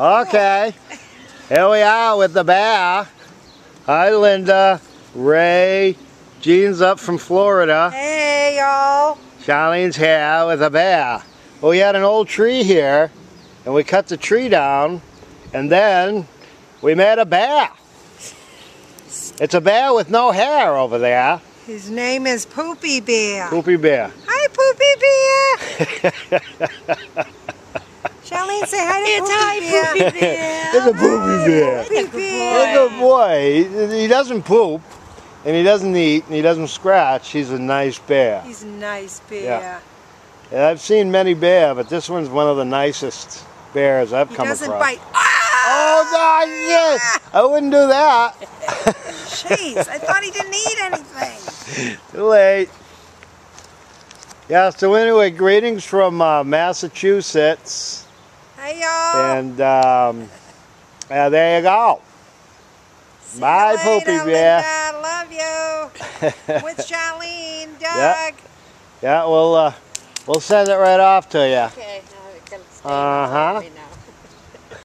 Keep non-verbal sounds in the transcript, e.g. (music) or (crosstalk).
Okay. Here we are with the bear. Hi, Linda. Ray. Jean's up from Florida. Hey, y'all. Charlene's here with a bear. Well, we had an old tree here, and we cut the tree down, and then we made a bear. It's a bear with no hair over there. His name is Poopy Bear. Poopy bear. Hi, Poopy Bear. (laughs) Charlene, say hi to It's Poopy hi, Bear. Poopy Bear. (laughs) It's a poopy bear. Poopy He's Bear. a boy. He, he doesn't poop, and he doesn't eat, and he doesn't scratch. He's a nice bear. He's a nice bear. Yeah. And I've seen many bear, but this one's one of the nicest bears I've He come across. He doesn't bite. Ah! Oh, God, yes. I wouldn't do that. (laughs) Jeez, I thought he didn't eat anything. (laughs) Too late. Yeah, so anyway, greetings from uh, Massachusetts. Hey, y'all. And um, yeah, there you go. See bye, you later, Poopy Bear. Linda. Love you. (laughs) With Charlene, Doug. Yeah. Yeah, we'll, uh, we'll send it right off to you. Okay, now we can stay Uh-huh. now.